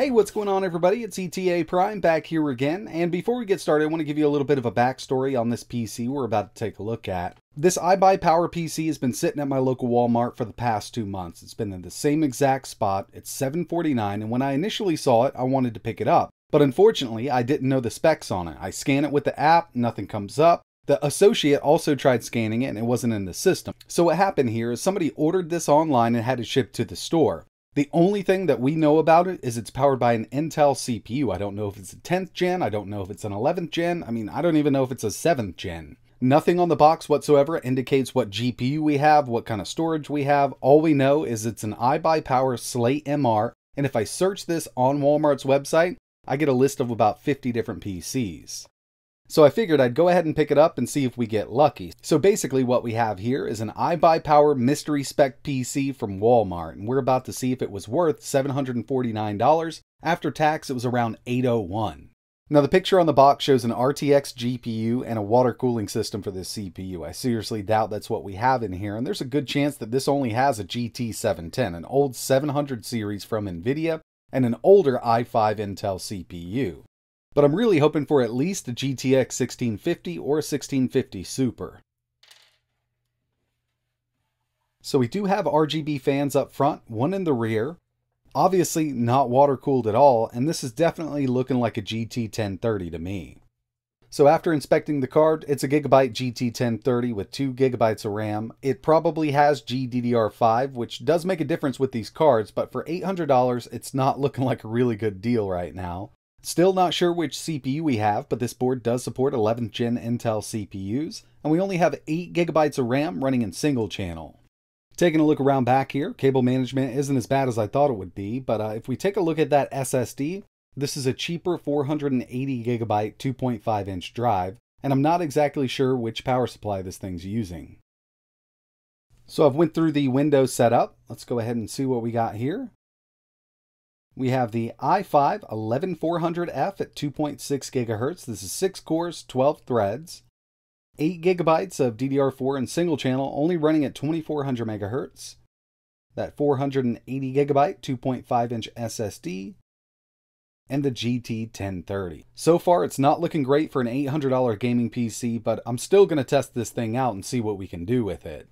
Hey, what's going on everybody? It's ETA Prime back here again, and before we get started, I want to give you a little bit of a backstory on this PC we're about to take a look at. This iBuyPower PC has been sitting at my local Walmart for the past two months. It's been in the same exact spot, it's 749, and when I initially saw it, I wanted to pick it up. But unfortunately, I didn't know the specs on it. I scan it with the app, nothing comes up. The associate also tried scanning it and it wasn't in the system. So what happened here is somebody ordered this online and had it shipped to the store. The only thing that we know about it is it's powered by an Intel CPU. I don't know if it's a 10th gen, I don't know if it's an 11th gen, I mean, I don't even know if it's a 7th gen. Nothing on the box whatsoever indicates what GPU we have, what kind of storage we have. All we know is it's an iBuyPower Slate MR, and if I search this on Walmart's website, I get a list of about 50 different PCs. So I figured I'd go ahead and pick it up and see if we get lucky. So basically what we have here is an iBuyPower mystery spec PC from Walmart, and we're about to see if it was worth $749. After tax, it was around 801. Now the picture on the box shows an RTX GPU and a water cooling system for this CPU. I seriously doubt that's what we have in here, and there's a good chance that this only has a GT710, an old 700 series from NVIDIA, and an older i5 Intel CPU but I'm really hoping for at least a GTX 1650 or a 1650 Super. So we do have RGB fans up front, one in the rear. Obviously not water cooled at all, and this is definitely looking like a GT 1030 to me. So after inspecting the card, it's a Gigabyte GT 1030 with 2 gigabytes of RAM. It probably has GDDR5, which does make a difference with these cards, but for $800, it's not looking like a really good deal right now. Still not sure which CPU we have, but this board does support 11th gen Intel CPUs, and we only have 8 gigabytes of RAM running in single channel. Taking a look around back here, cable management isn't as bad as I thought it would be, but uh, if we take a look at that SSD, this is a cheaper 480 gigabyte 2.5 inch drive, and I'm not exactly sure which power supply this thing's using. So I've went through the Windows setup. Let's go ahead and see what we got here. We have the i5 11400F at 2.6 gigahertz. This is 6 cores, 12 threads. 8 gigabytes of DDR4 and single channel, only running at 2400 megahertz. That 480 gigabyte 2.5 inch SSD. And the GT 1030. So far, it's not looking great for an $800 gaming PC, but I'm still going to test this thing out and see what we can do with it.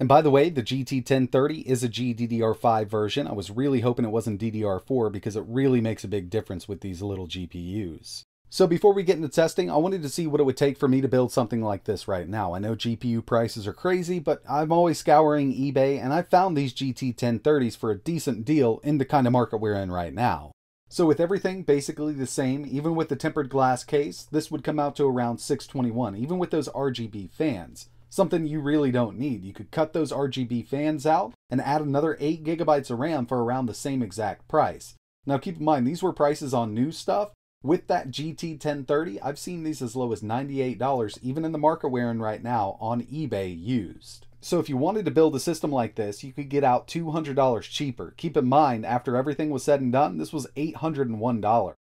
And by the way, the GT1030 is a GDDR5 version. I was really hoping it wasn't DDR4 because it really makes a big difference with these little GPUs. So before we get into testing, I wanted to see what it would take for me to build something like this right now. I know GPU prices are crazy, but I'm always scouring eBay and I found these GT1030s for a decent deal in the kind of market we're in right now. So with everything basically the same, even with the tempered glass case, this would come out to around 621, even with those RGB fans something you really don't need. You could cut those RGB fans out and add another 8 gigabytes of RAM for around the same exact price. Now keep in mind, these were prices on new stuff. With that GT 1030, I've seen these as low as $98, even in the market we're in right now, on eBay used. So if you wanted to build a system like this, you could get out $200 cheaper. Keep in mind, after everything was said and done, this was $801.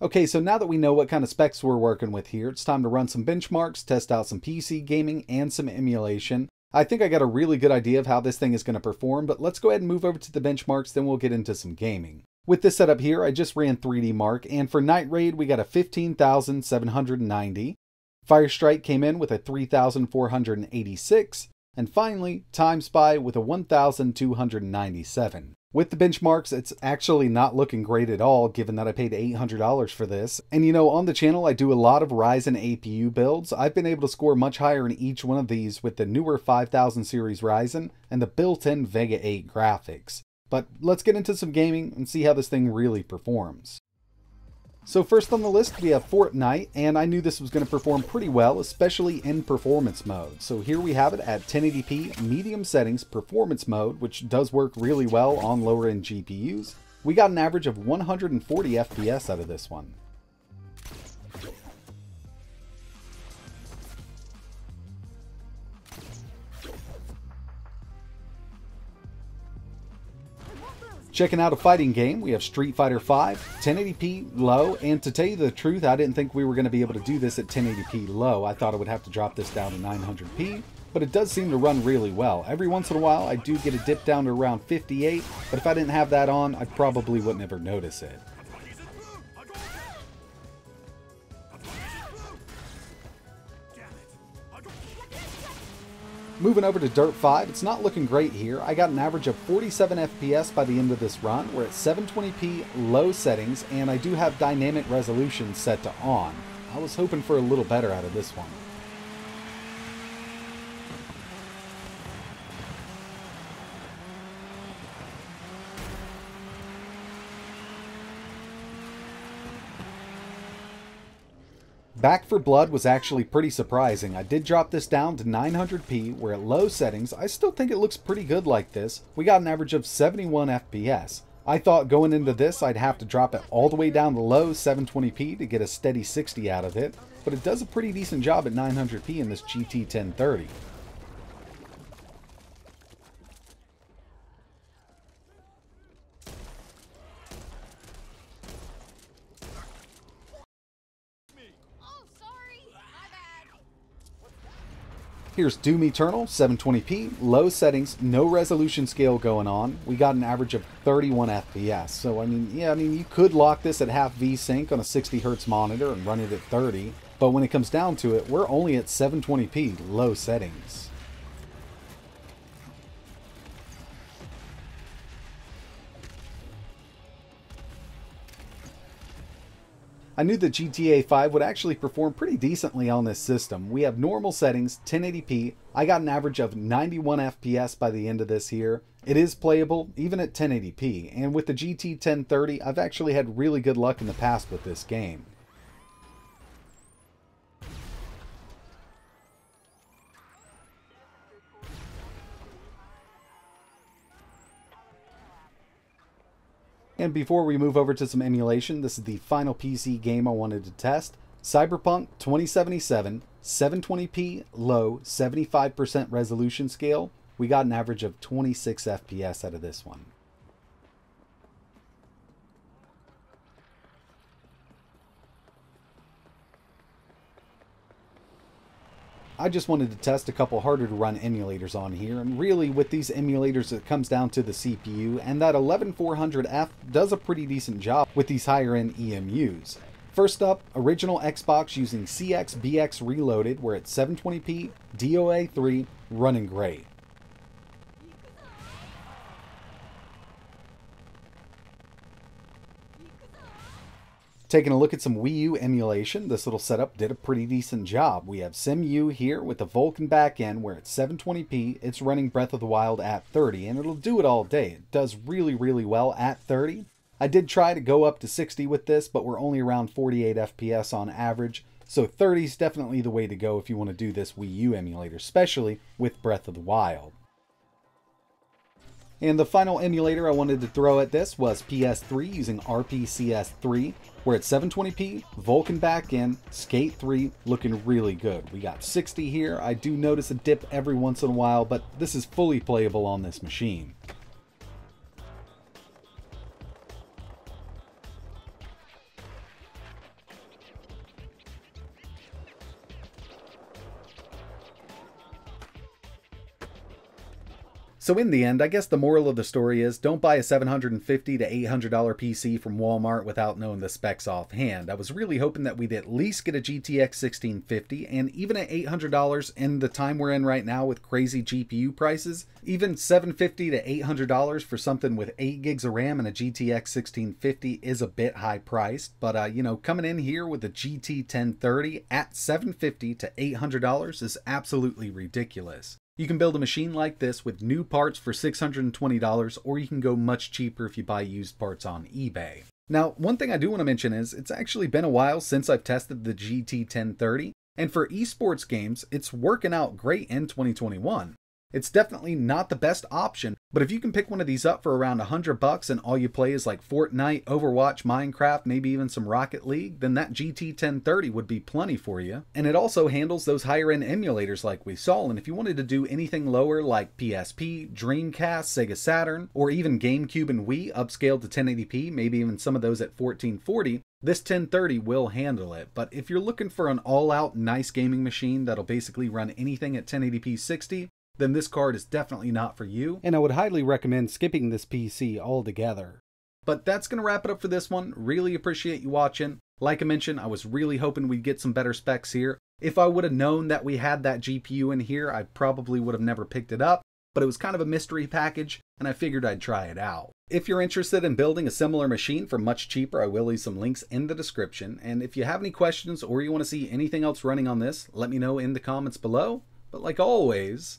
Okay, so now that we know what kind of specs we're working with here, it's time to run some benchmarks, test out some PC gaming, and some emulation. I think I got a really good idea of how this thing is going to perform, but let's go ahead and move over to the benchmarks, then we'll get into some gaming. With this setup here, I just ran 3D Mark, and for Night Raid, we got a 15,790. Fire Strike came in with a 3,486, and finally, Time Spy with a 1,297. With the benchmarks, it's actually not looking great at all, given that I paid $800 for this. And you know, on the channel, I do a lot of Ryzen APU builds. I've been able to score much higher in each one of these with the newer 5000 series Ryzen and the built-in Vega 8 graphics. But let's get into some gaming and see how this thing really performs. So first on the list we have Fortnite, and I knew this was going to perform pretty well, especially in performance mode. So here we have it at 1080p medium settings performance mode, which does work really well on lower end GPUs. We got an average of 140 FPS out of this one. Checking out a fighting game, we have Street Fighter V, 1080p low, and to tell you the truth, I didn't think we were going to be able to do this at 1080p low. I thought I would have to drop this down to 900p, but it does seem to run really well. Every once in a while, I do get a dip down to around 58, but if I didn't have that on, I probably wouldn't ever notice it. Moving over to Dirt 5, it's not looking great here. I got an average of 47 FPS by the end of this run. We're at 720p low settings, and I do have dynamic resolution set to on. I was hoping for a little better out of this one. Back for Blood was actually pretty surprising. I did drop this down to 900p, where at low settings, I still think it looks pretty good like this. We got an average of 71 FPS. I thought going into this I'd have to drop it all the way down to low 720p to get a steady 60 out of it, but it does a pretty decent job at 900p in this GT 1030. Here's Doom Eternal, 720p, low settings, no resolution scale going on. We got an average of 31 FPS. So, I mean, yeah, I mean, you could lock this at half VSync on a 60 hertz monitor and run it at 30. But when it comes down to it, we're only at 720p, low settings. I knew that GTA 5 would actually perform pretty decently on this system. We have normal settings, 1080p. I got an average of 91 FPS by the end of this here. It is playable, even at 1080p, and with the GT 1030, I've actually had really good luck in the past with this game. And before we move over to some emulation, this is the final PC game I wanted to test. Cyberpunk 2077, 720p, low, 75% resolution scale. We got an average of 26 FPS out of this one. I just wanted to test a couple harder to run emulators on here, and really with these emulators it comes down to the CPU, and that 11400F does a pretty decent job with these higher end EMUs. First up, original Xbox using CXBX Reloaded, where it's 720p, DOA 3, running great. Taking a look at some Wii U emulation, this little setup did a pretty decent job. We have Cemu here with the Vulkan backend where it's 720p, it's running Breath of the Wild at 30, and it'll do it all day. It does really, really well at 30. I did try to go up to 60 with this, but we're only around 48 FPS on average, so 30 is definitely the way to go if you want to do this Wii U emulator, especially with Breath of the Wild. And the final emulator I wanted to throw at this was PS3 using RPCS3, where it's 720p, Vulkan backend, Skate 3 looking really good. We got 60 here. I do notice a dip every once in a while, but this is fully playable on this machine. So in the end, I guess the moral of the story is don't buy a 750 to $800 PC from Walmart without knowing the specs offhand. I was really hoping that we'd at least get a GTX 1650 and even at $800 in the time we're in right now with crazy GPU prices, even 750 to $800 for something with 8 gigs of RAM and a GTX 1650 is a bit high priced, but uh, you know, coming in here with a GT 1030 at 750 to $800 is absolutely ridiculous. You can build a machine like this with new parts for $620, or you can go much cheaper if you buy used parts on eBay. Now, one thing I do want to mention is it's actually been a while since I've tested the GT 1030, and for esports games, it's working out great in 2021. It's definitely not the best option, but if you can pick one of these up for around 100 bucks and all you play is like Fortnite, Overwatch, Minecraft, maybe even some Rocket League, then that GT 1030 would be plenty for you. And it also handles those higher end emulators like we saw, and if you wanted to do anything lower like PSP, Dreamcast, Sega Saturn, or even GameCube and Wii upscaled to 1080p, maybe even some of those at 1440, This 1030 will handle it, but if you're looking for an all-out nice gaming machine that'll basically run anything at 1080p 60, then this card is definitely not for you, and I would highly recommend skipping this PC altogether. But that's going to wrap it up for this one. Really appreciate you watching. Like I mentioned, I was really hoping we'd get some better specs here. If I would have known that we had that GPU in here, I probably would have never picked it up, but it was kind of a mystery package, and I figured I'd try it out. If you're interested in building a similar machine for much cheaper, I will leave some links in the description. And if you have any questions or you want to see anything else running on this, let me know in the comments below. But like always,